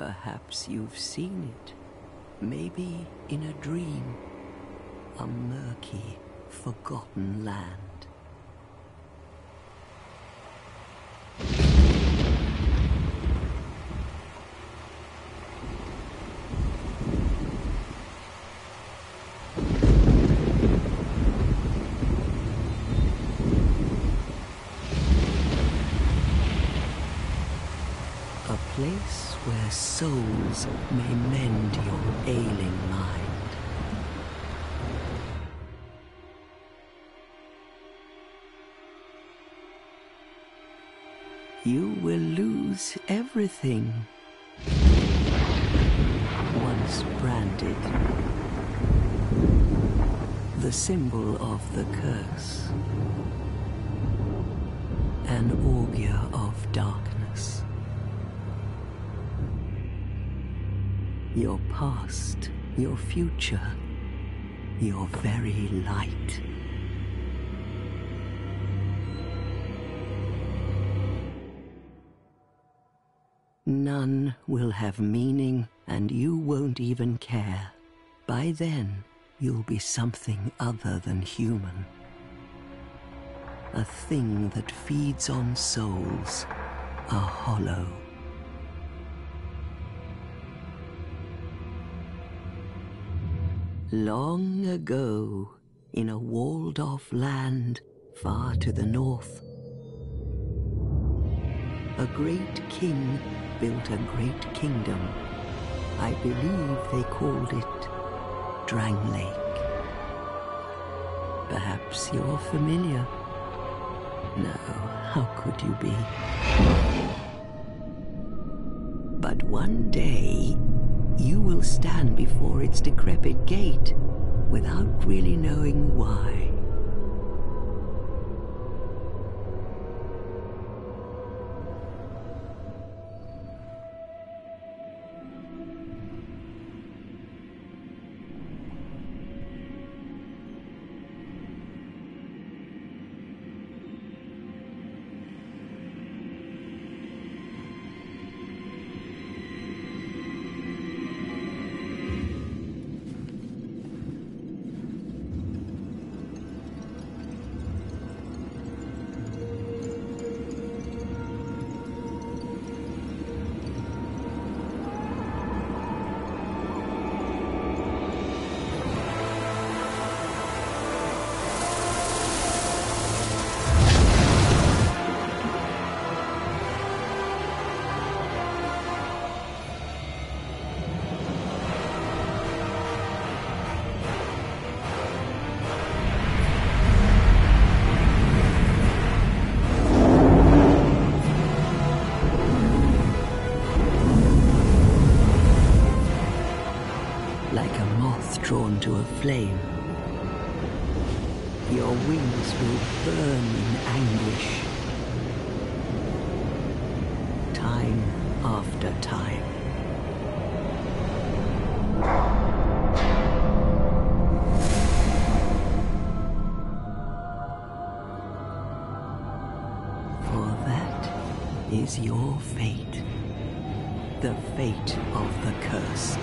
Perhaps you've seen it. Maybe in a dream. A murky, forgotten land. You will lose everything. Once branded. The symbol of the curse. An augur of darkness. Your past, your future, your very light. Will have meaning, and you won't even care. By then, you'll be something other than human. A thing that feeds on souls, a hollow. Long ago, in a walled off land far to the north, a great king built a great kingdom. I believe they called it Drangleic. Perhaps you're familiar. No, how could you be? But one day, you will stand before its decrepit gate without really knowing why. Your fate. The fate of the cursed.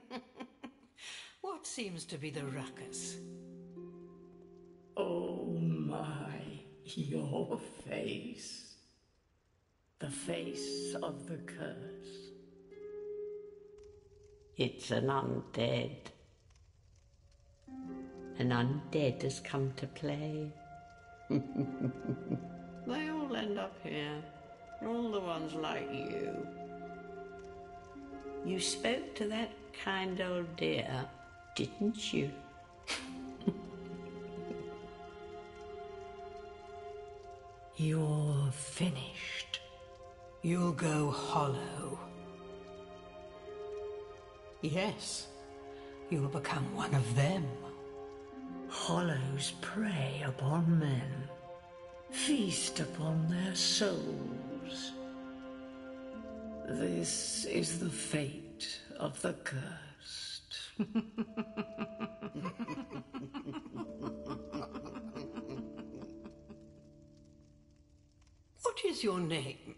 what seems to be the ruckus? Oh my, your face. The face of the curse. It's an undead. An undead has come to play. they all end up here. All the ones like you. You spoke to that kind old dear, didn't you? You're finished. You'll go hollow. Yes, you'll become one of them. Hollows prey upon men, feast upon their souls. This is the fate of the cursed. what is your name?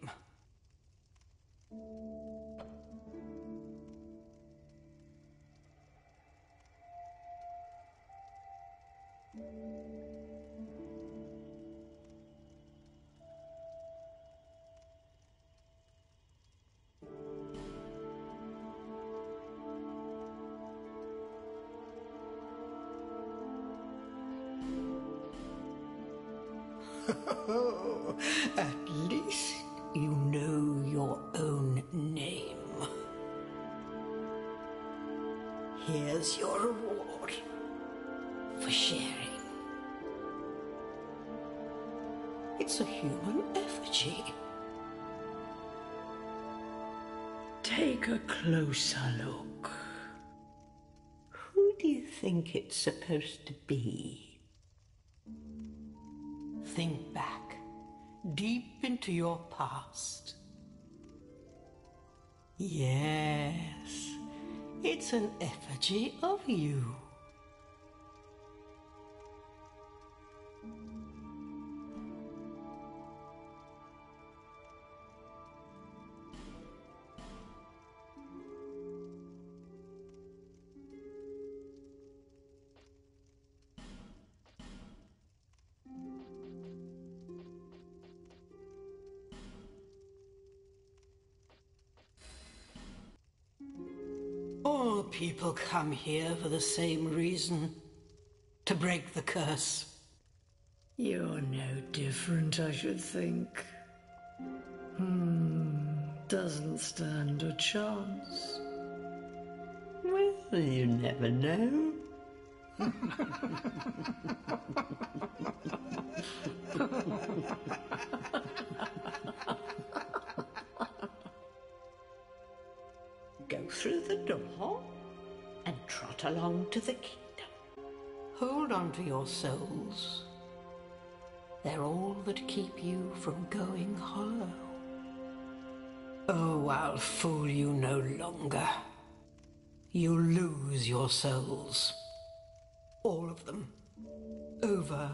Supposed to be? Think back, deep into your past. Yes, it's an effigy of you. Come here for the same reason to break the curse. You're no different, I should think. Hmm, doesn't stand a chance. Well, you never know. along to the kingdom. Hold on to your souls. They're all that keep you from going hollow. Oh, I'll fool you no longer. You'll lose your souls. All of them. Over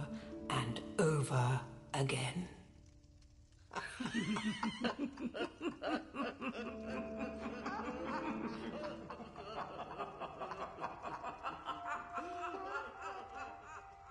and over again.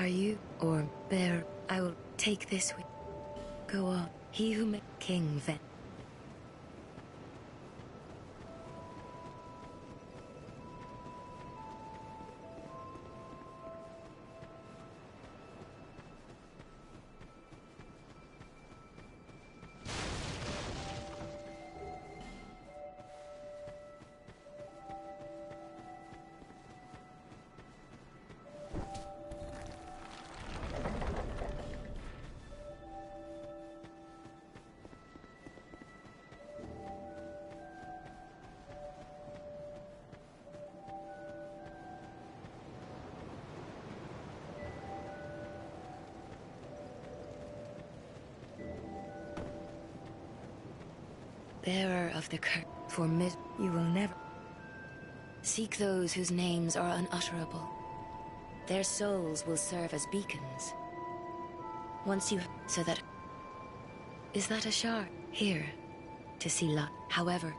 Are you or bear? I will take this with. Go on. He who made King Ven. The curse, for mid you will never seek those whose names are unutterable. Their souls will serve as beacons. Once you so that is that a shard here to see luck. However,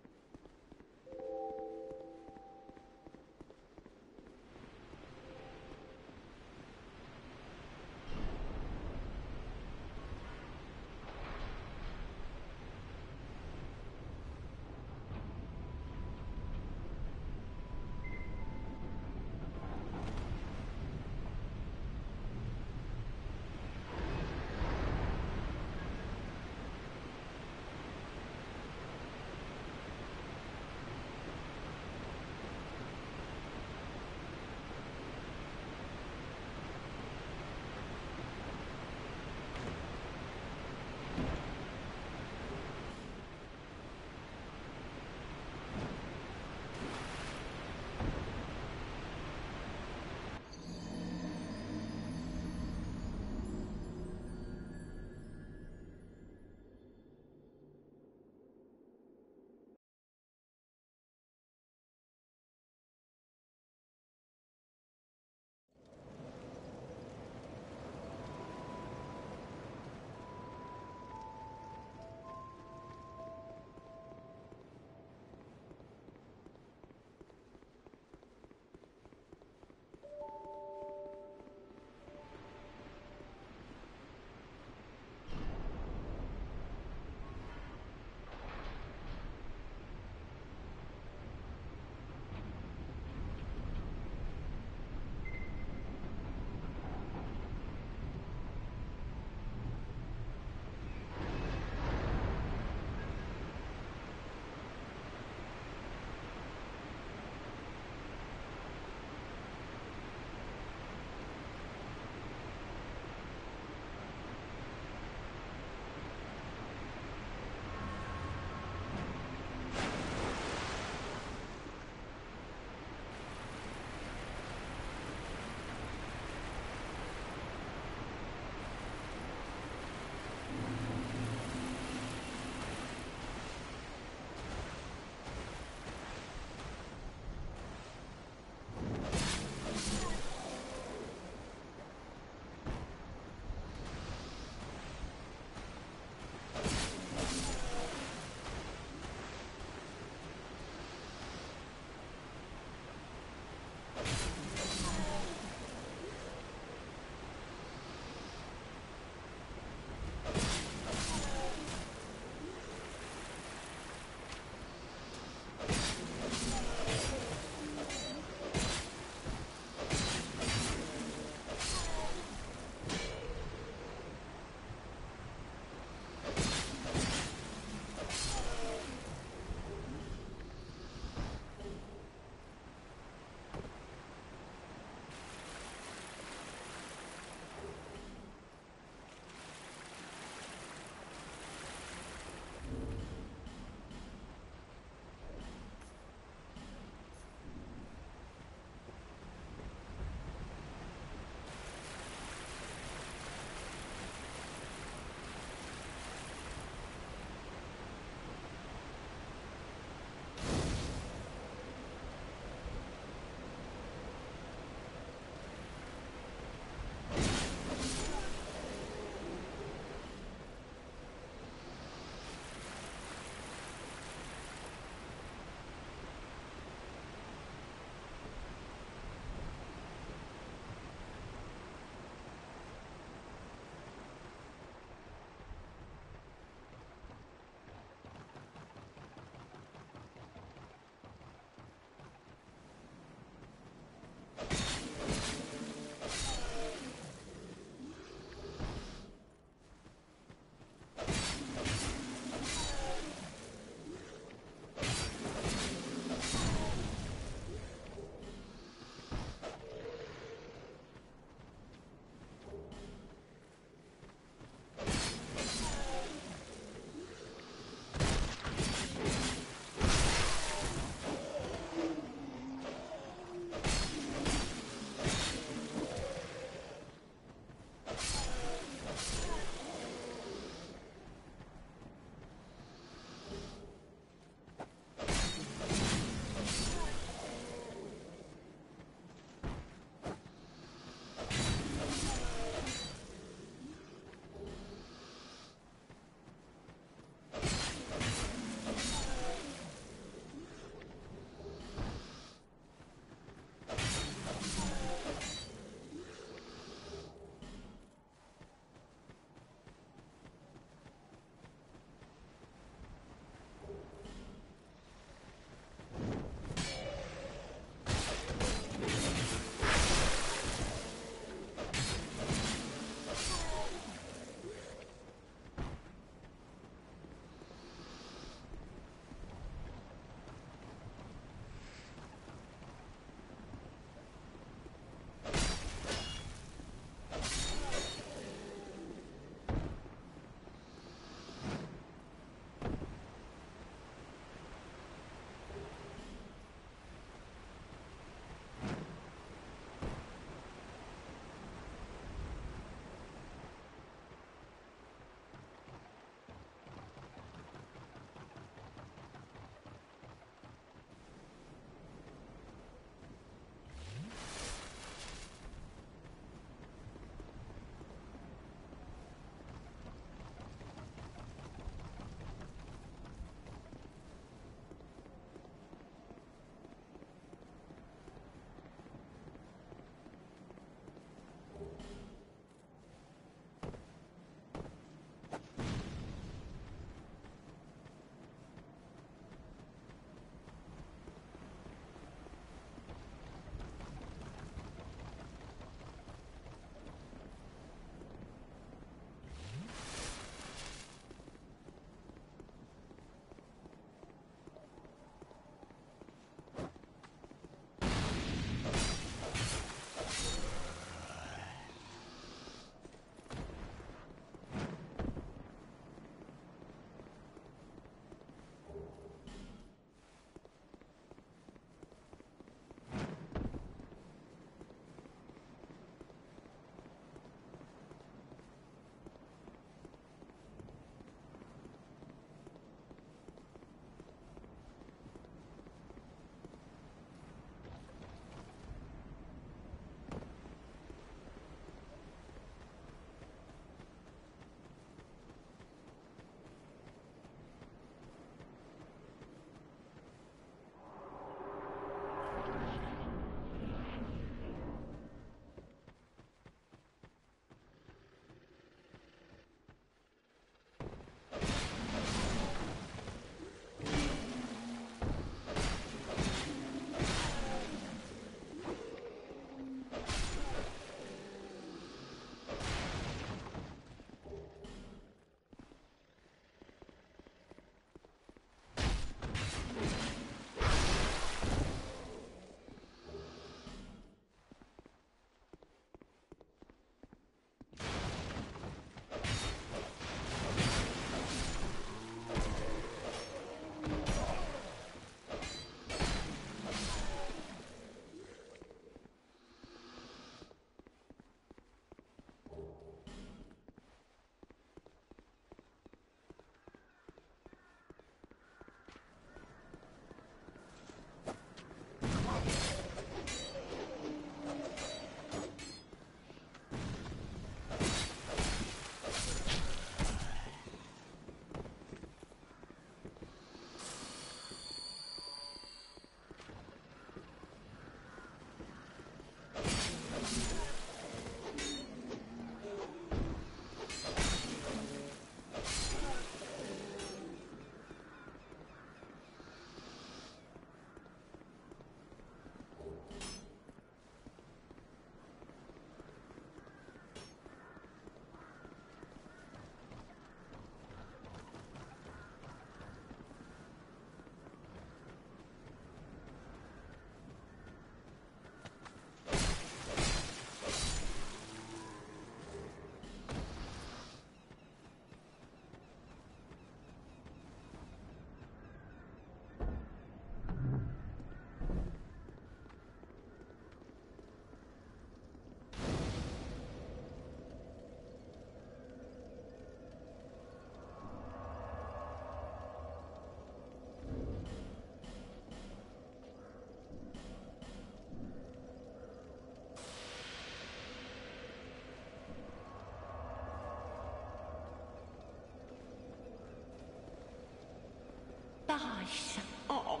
Nice. Oh.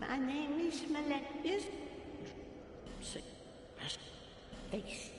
My name is Melentia. Face.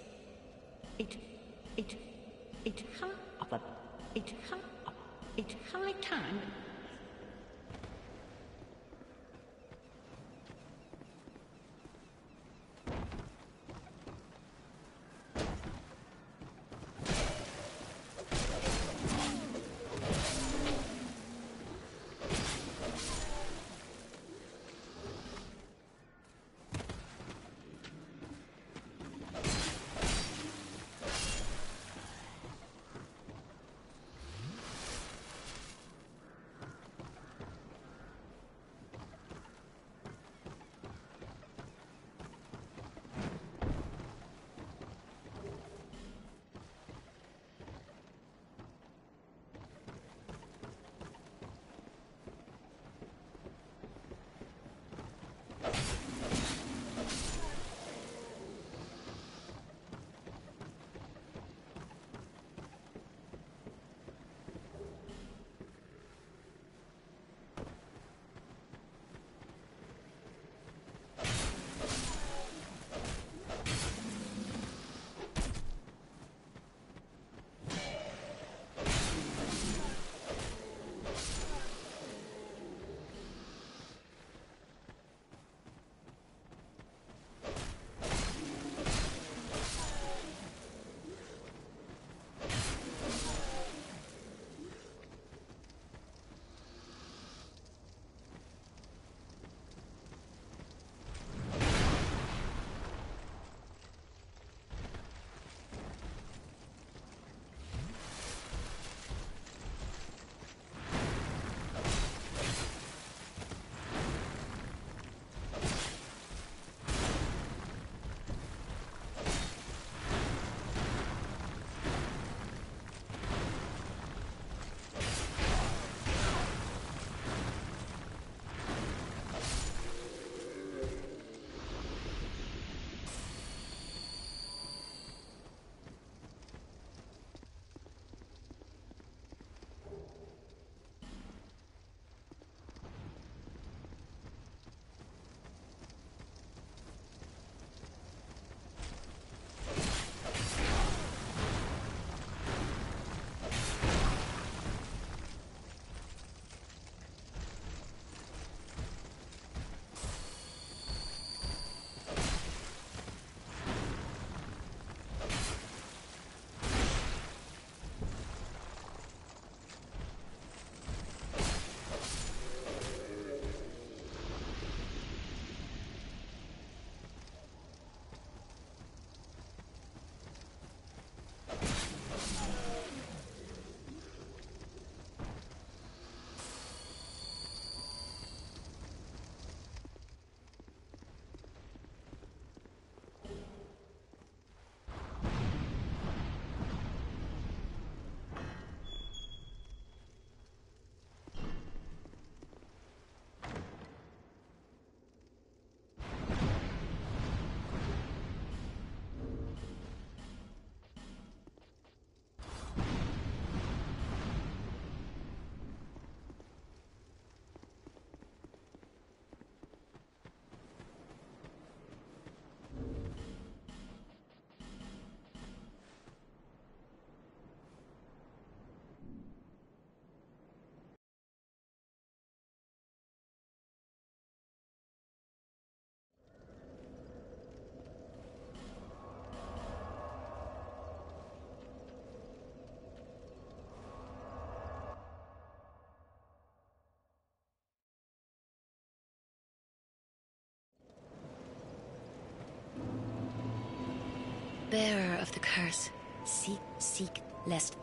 Bearer of the curse, seek, seek, lest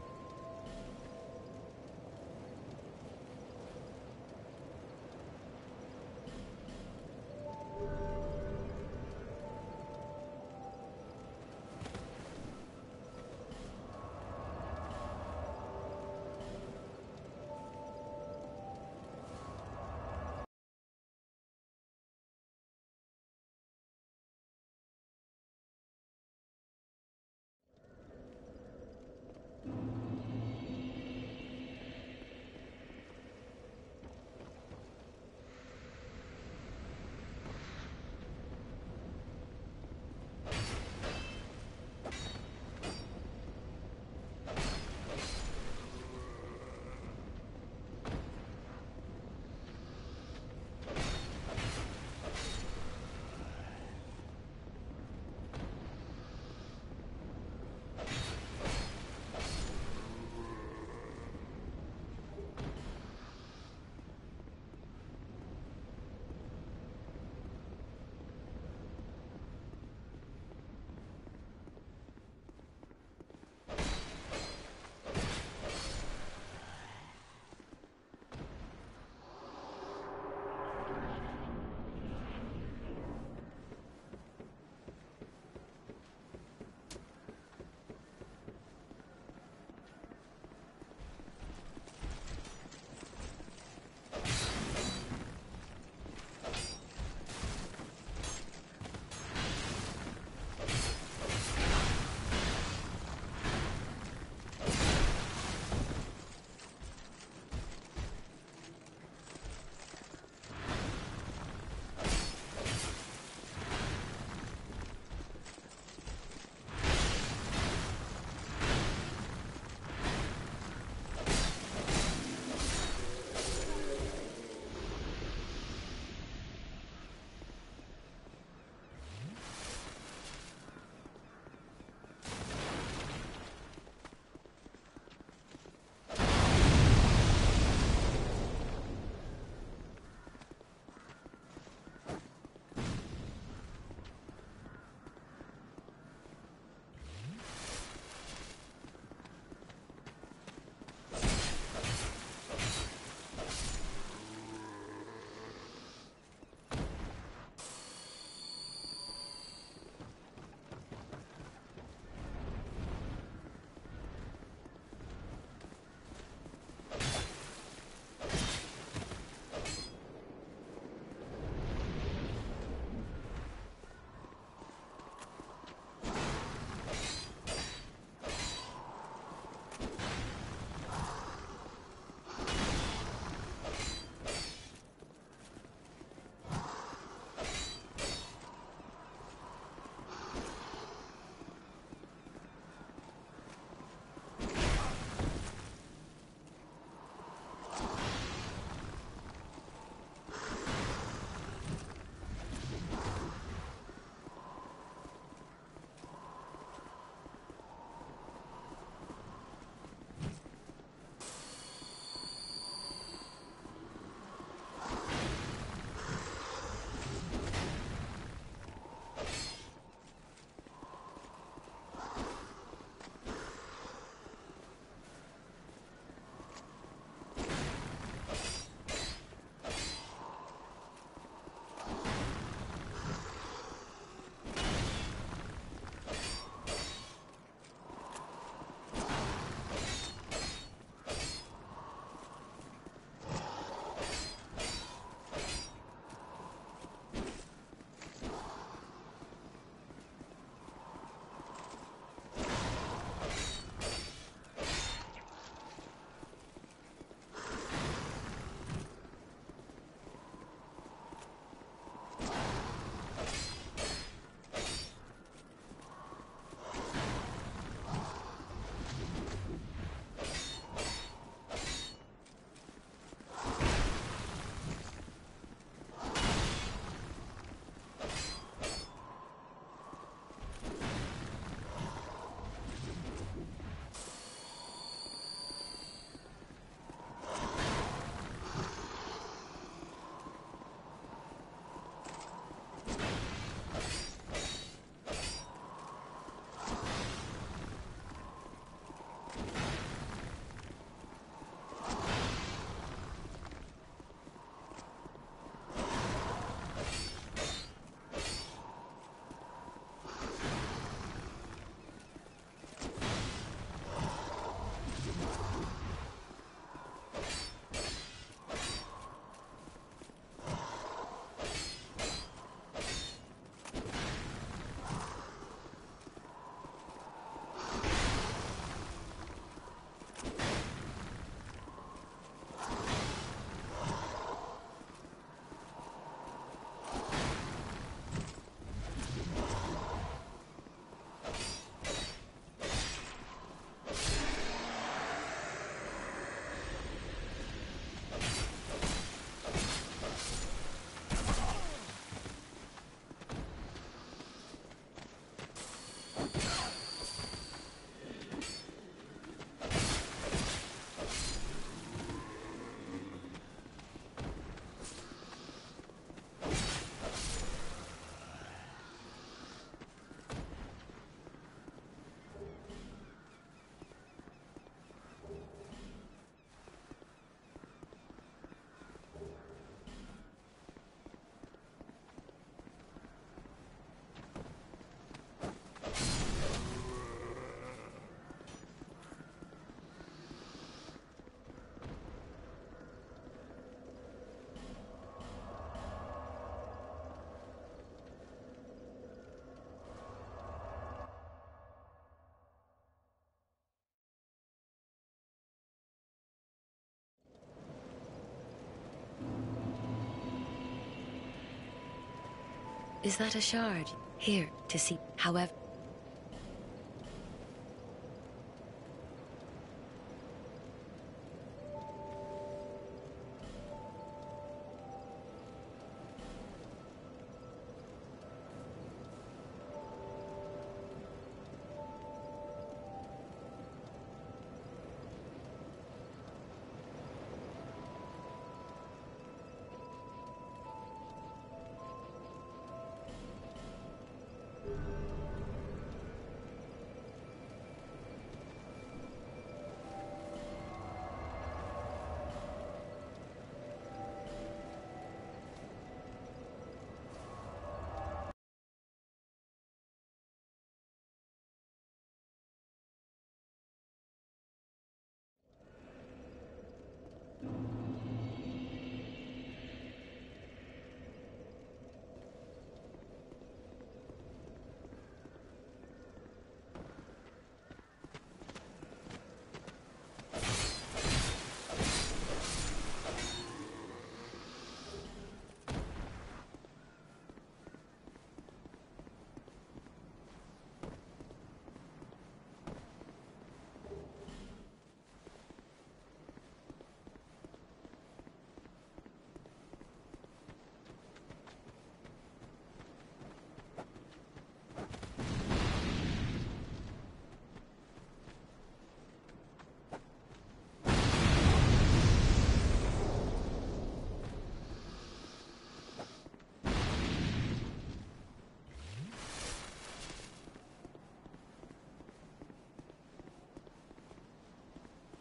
Is that a shard? Here, to see. However...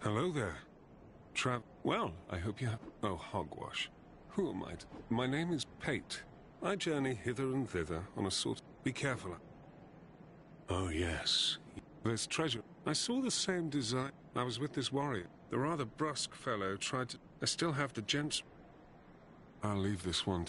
Hello there. Trav... Well, I hope you have... Oh, hogwash. Who am I? My name is Pate. I journey hither and thither on a sort... Be careful. Oh, yes. There's treasure. I saw the same design. I was with this warrior. The rather brusque fellow tried to... I still have the gents... I'll leave this one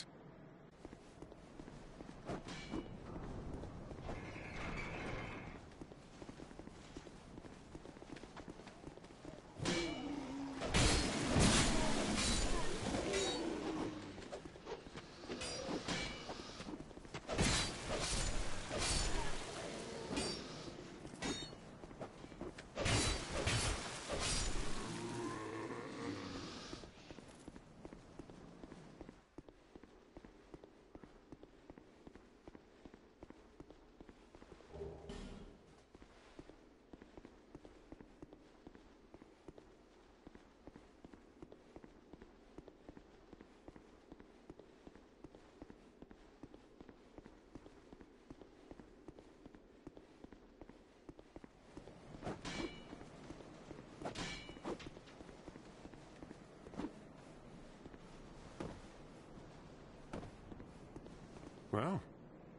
Well,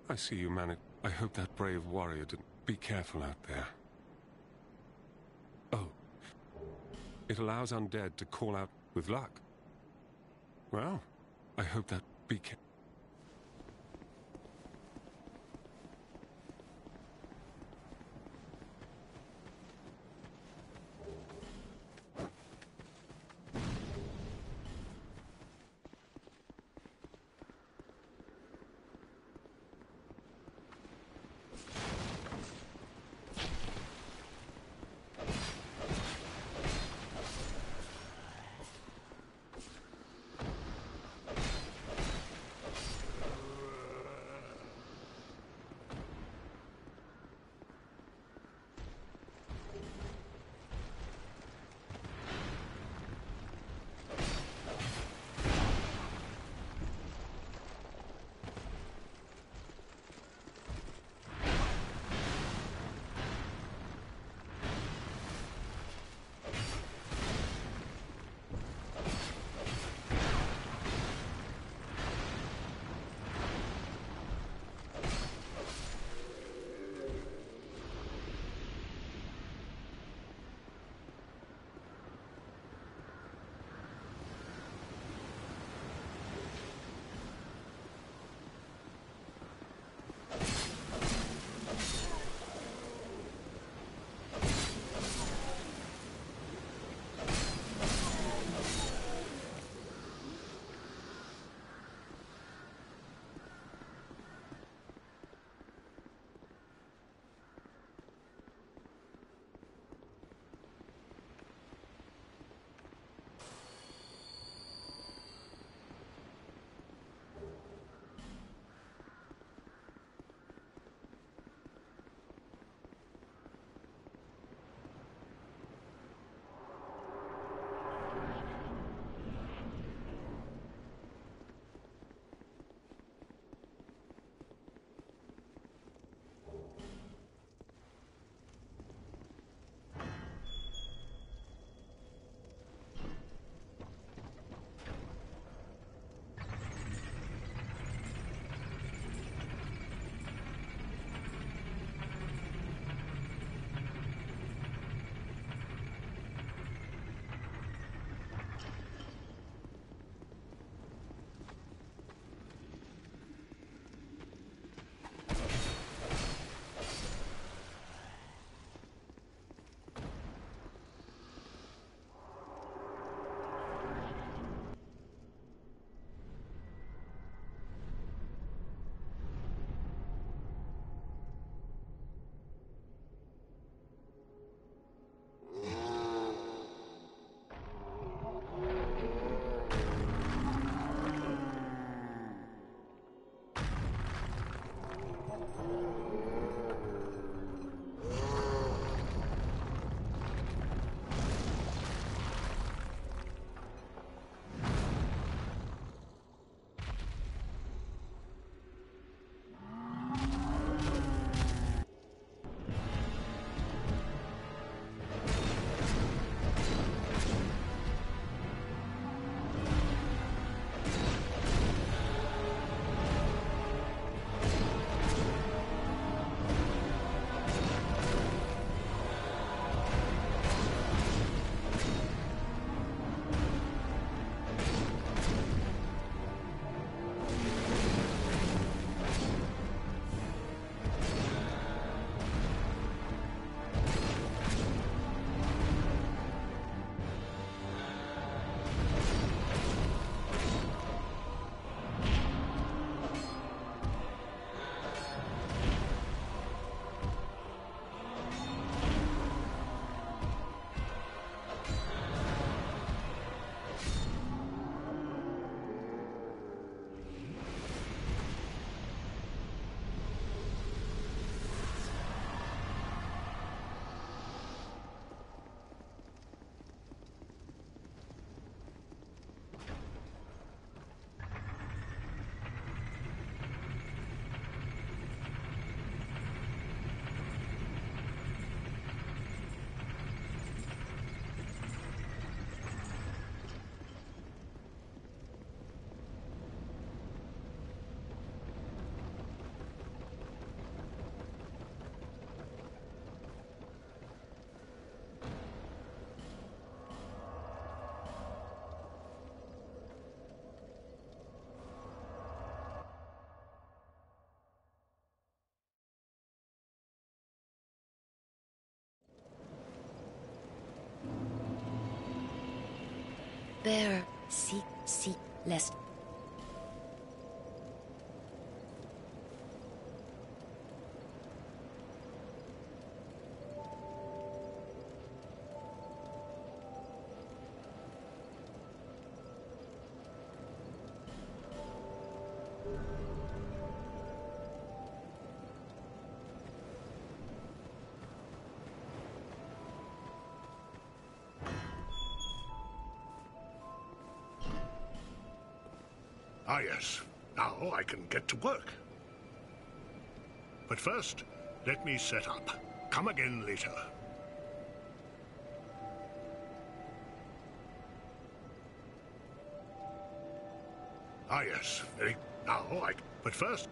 I see you managed. I hope that brave warrior didn't... Be careful out there. Oh. It allows undead to call out with luck. Well, I hope that... Be careful. Bearer. Seek, seek, lest can get to work. But first, let me set up. Come again later. Ah, yes. Very... Now I... But first...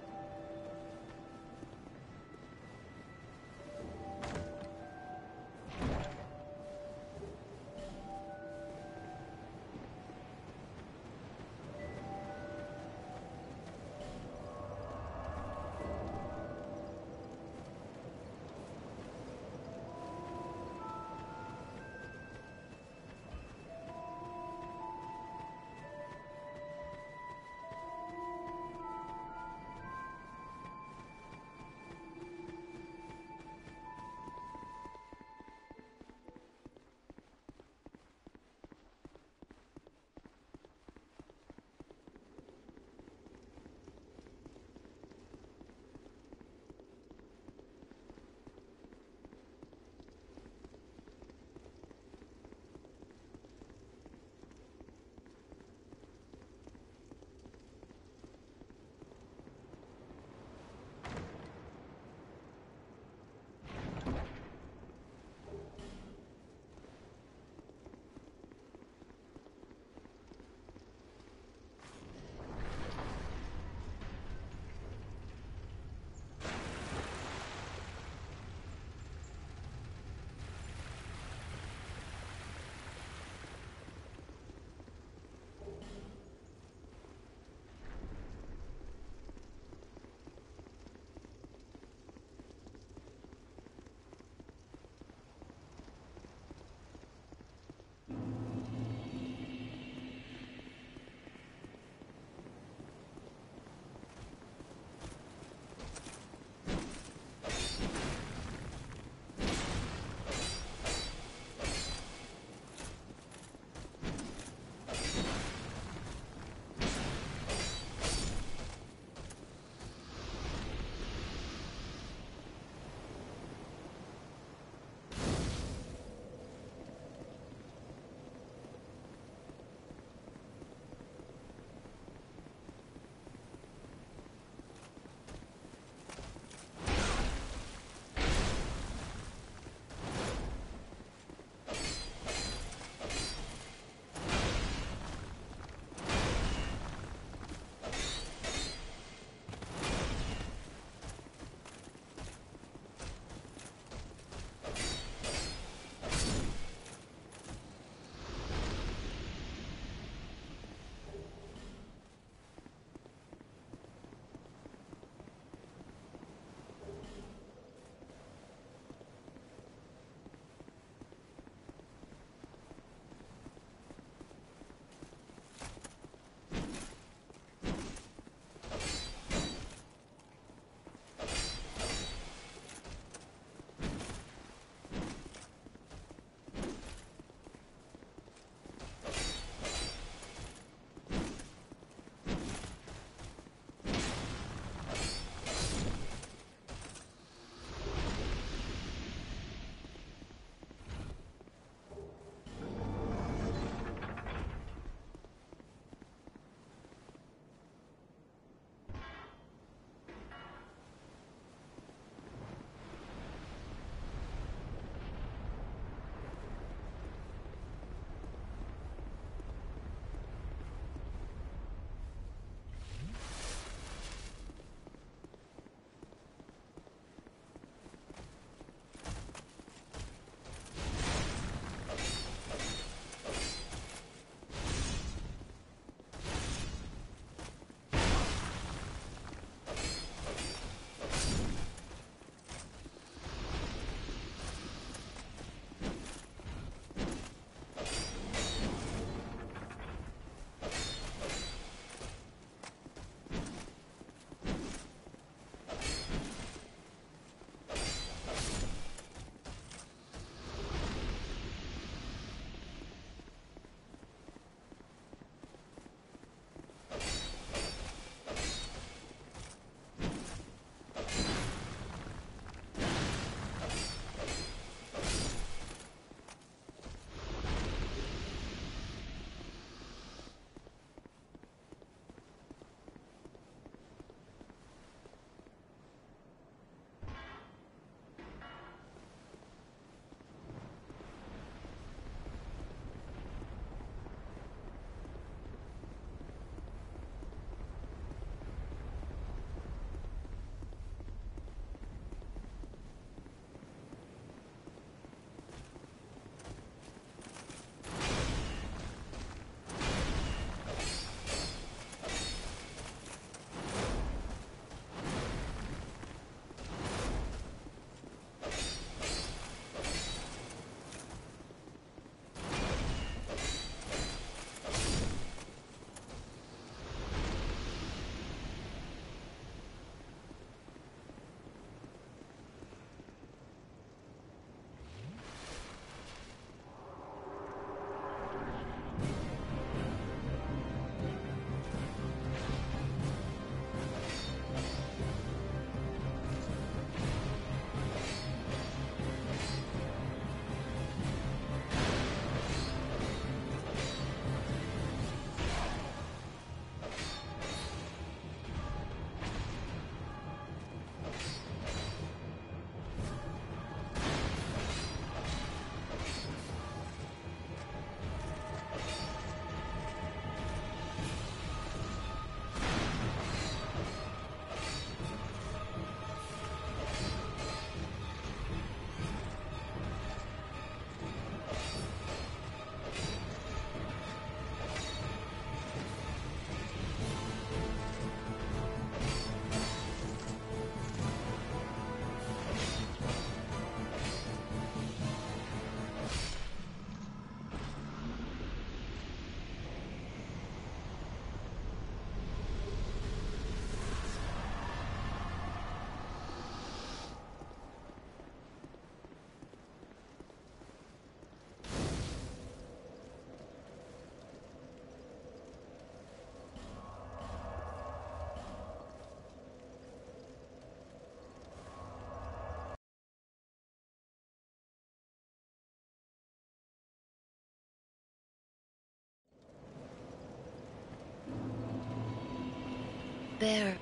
Bear,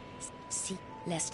see, lest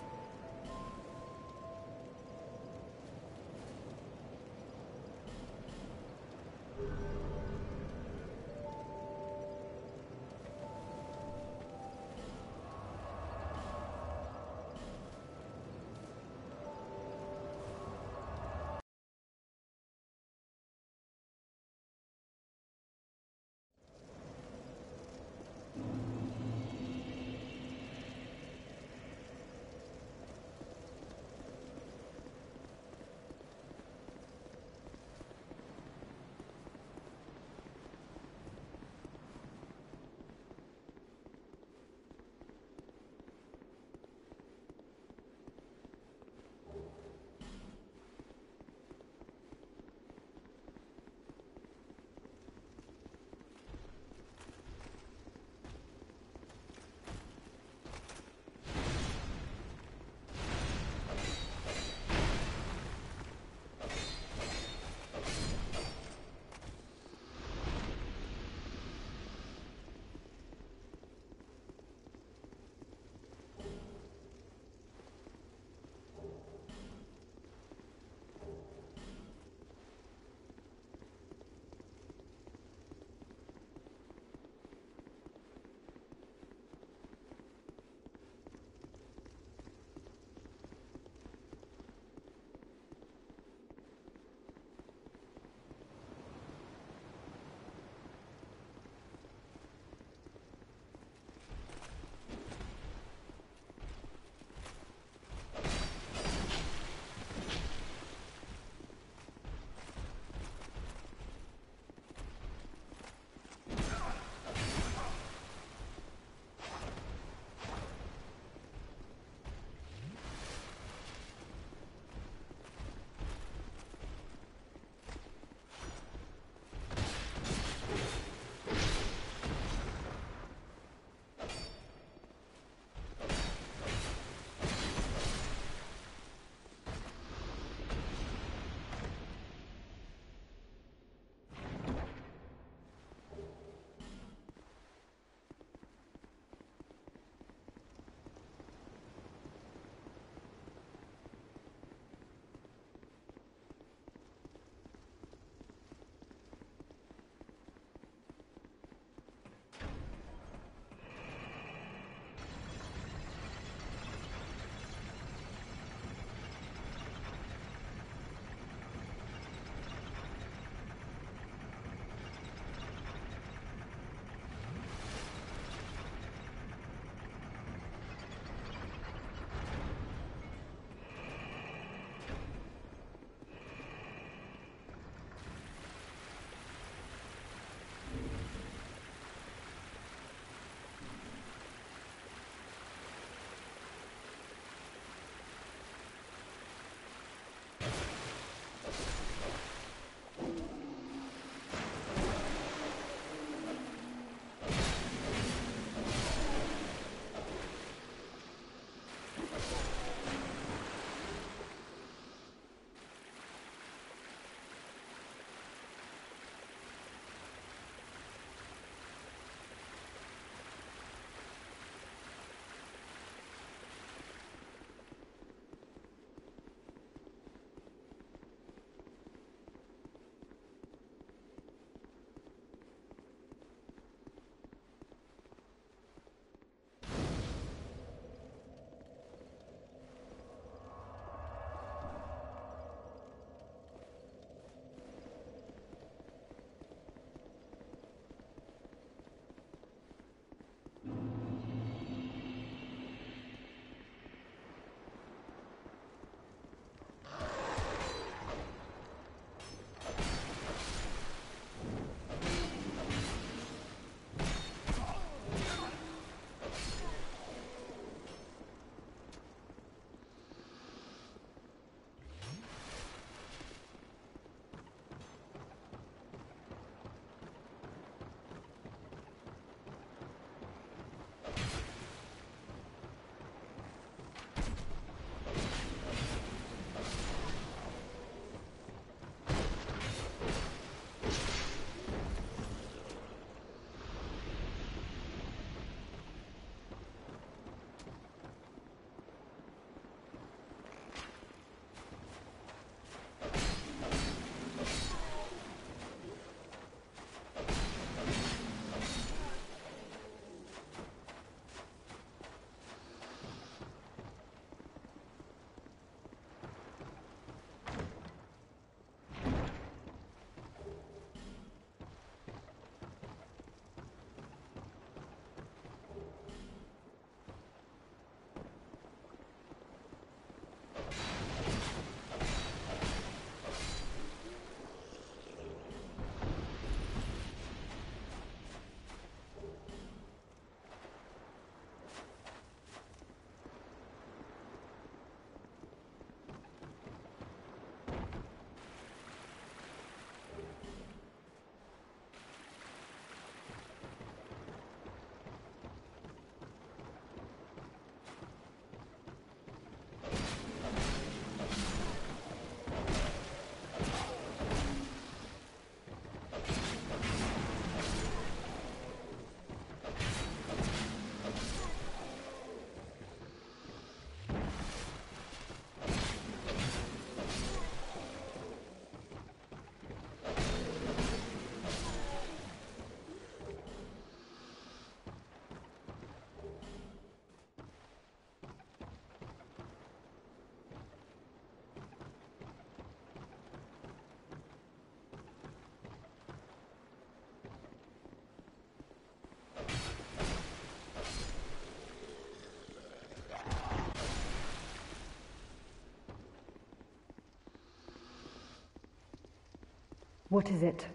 What is it?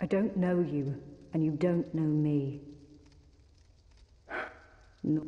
I don't know you, and you don't know me. No.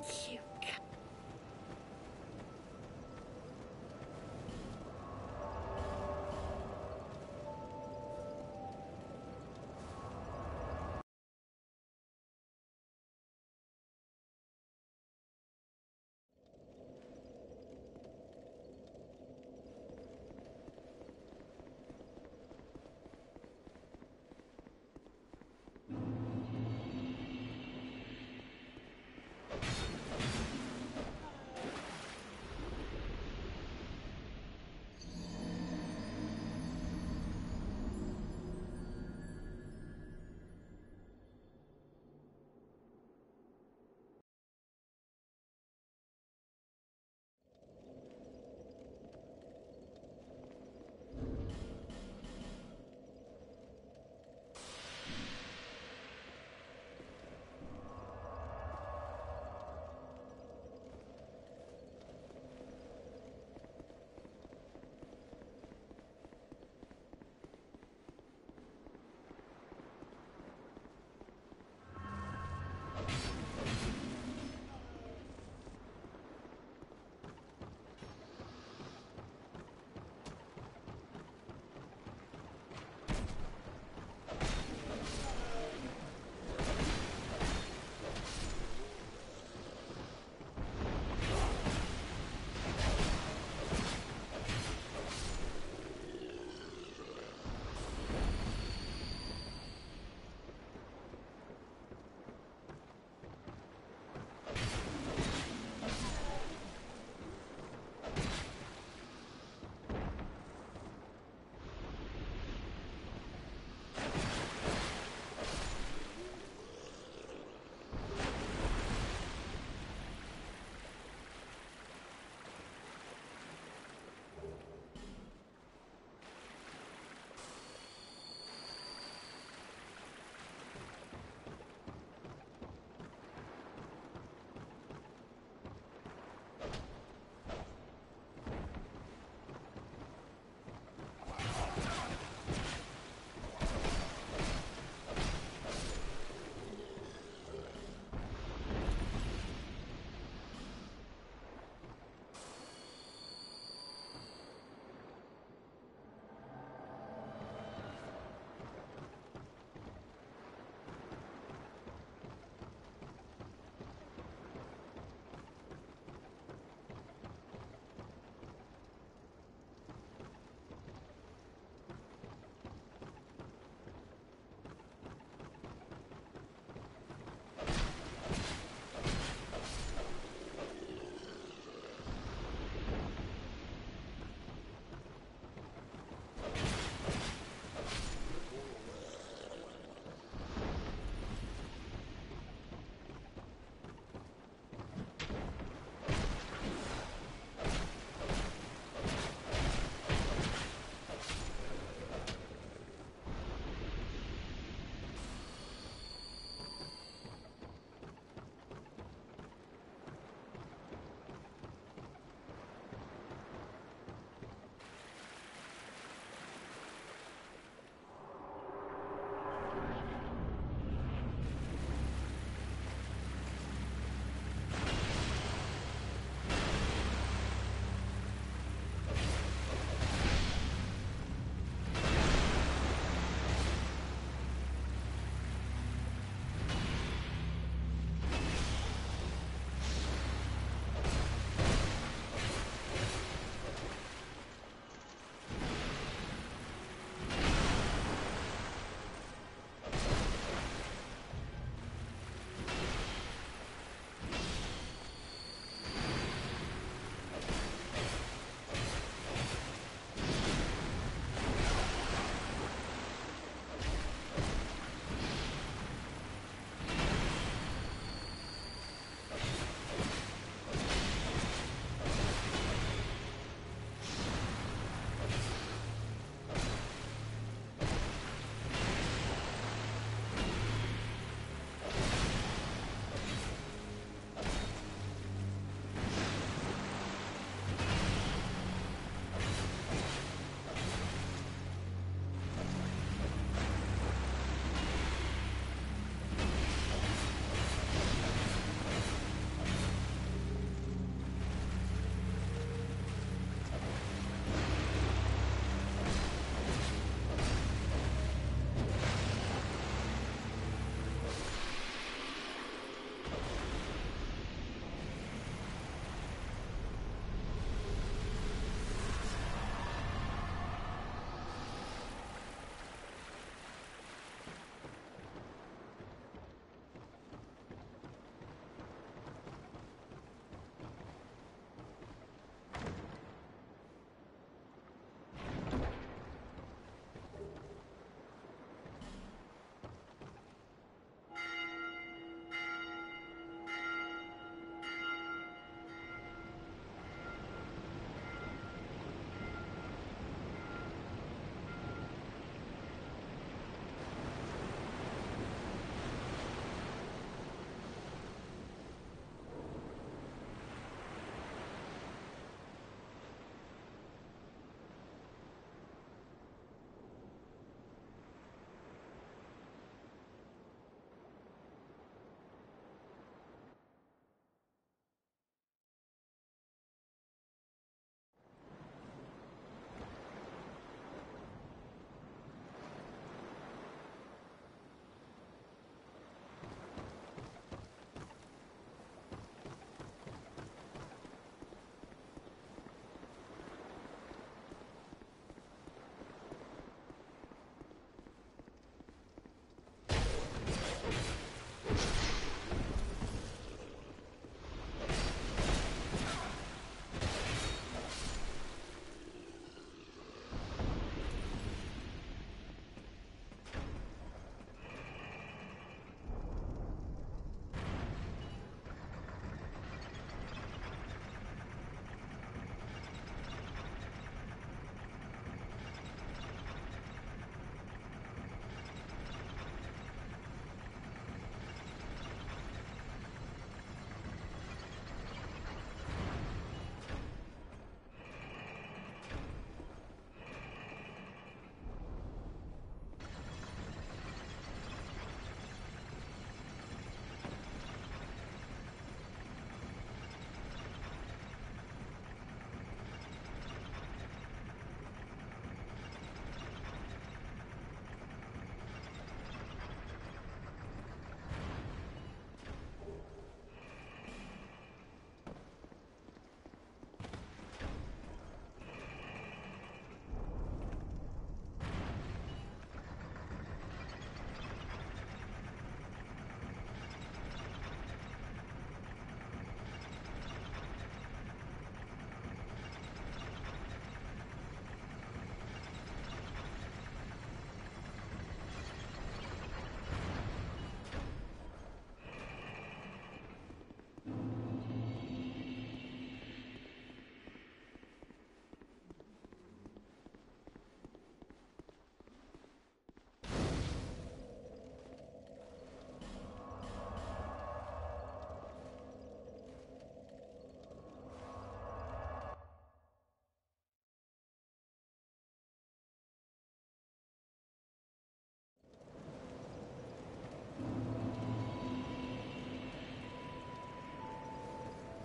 Thank you.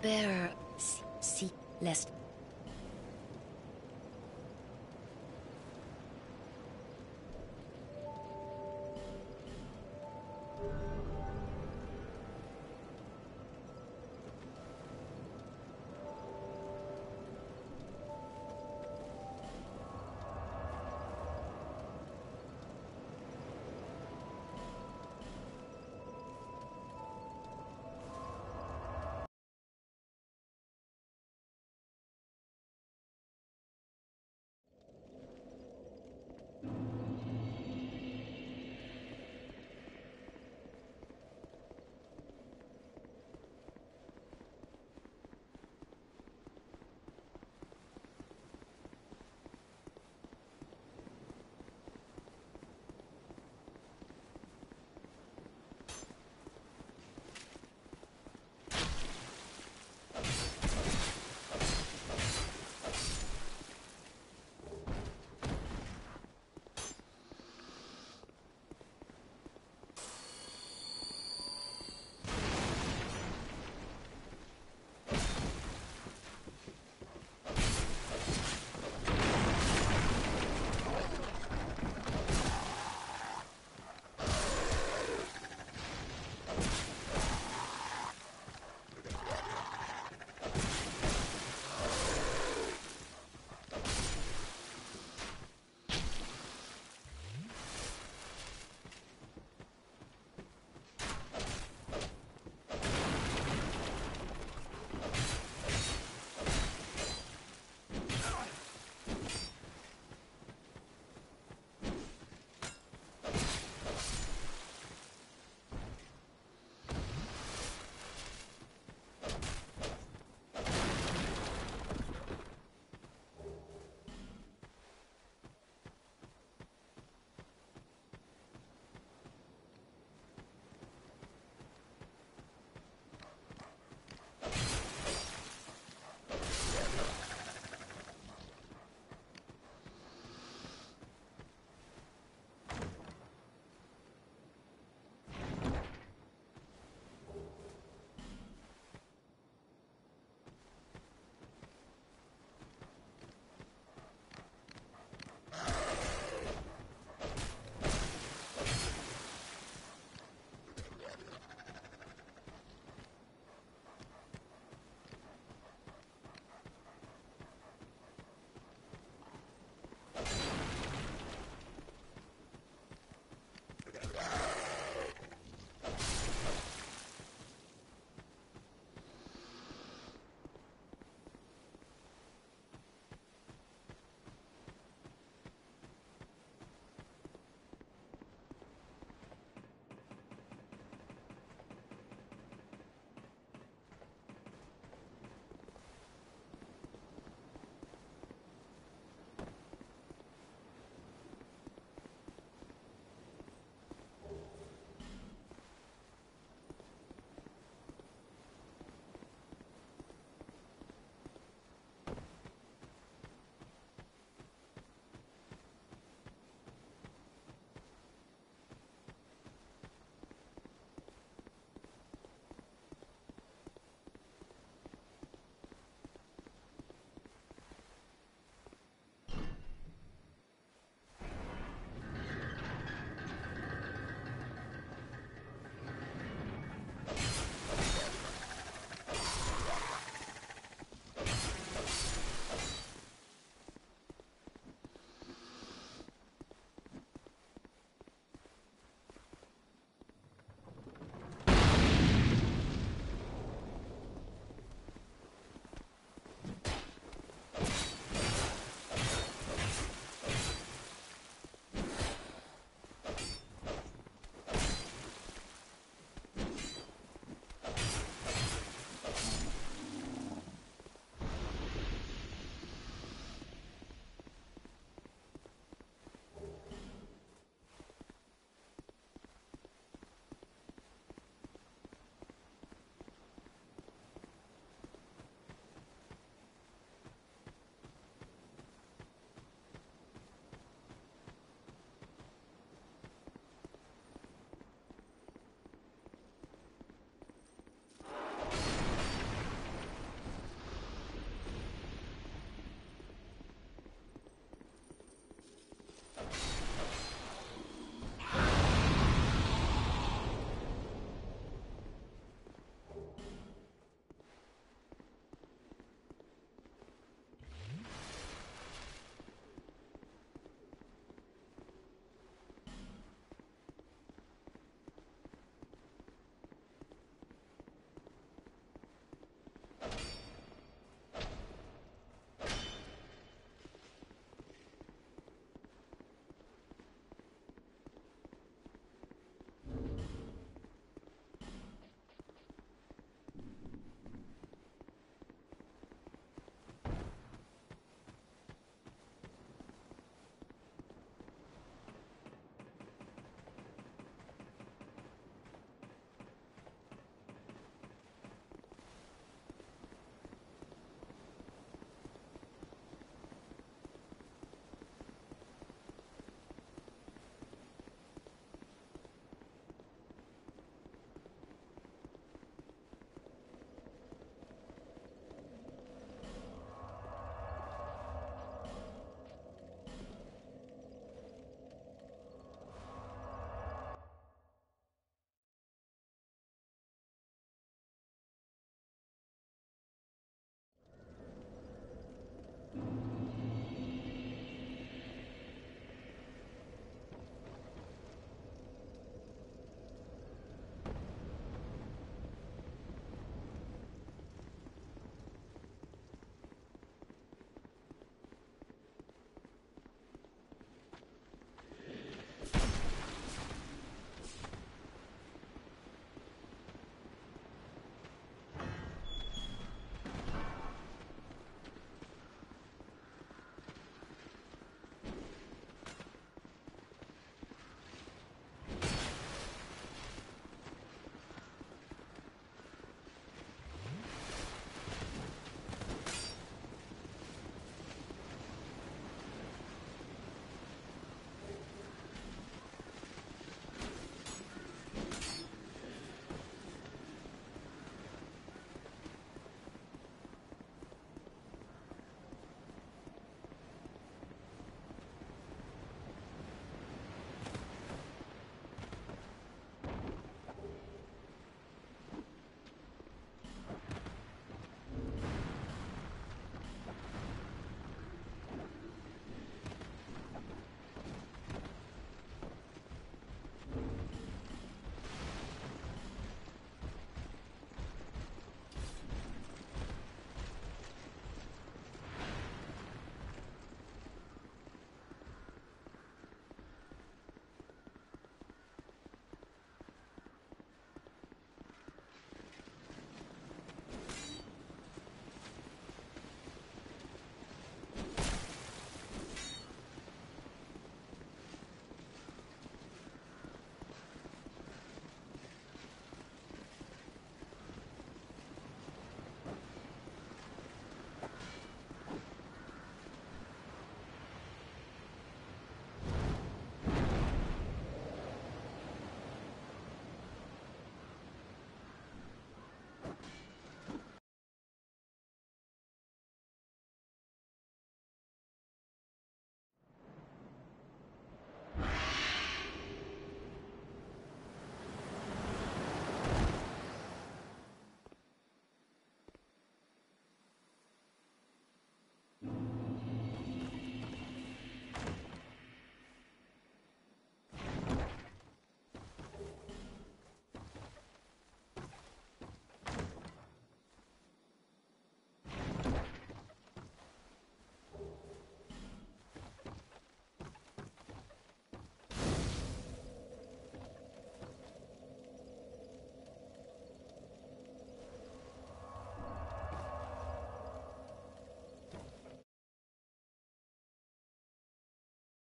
Bearer, seek lest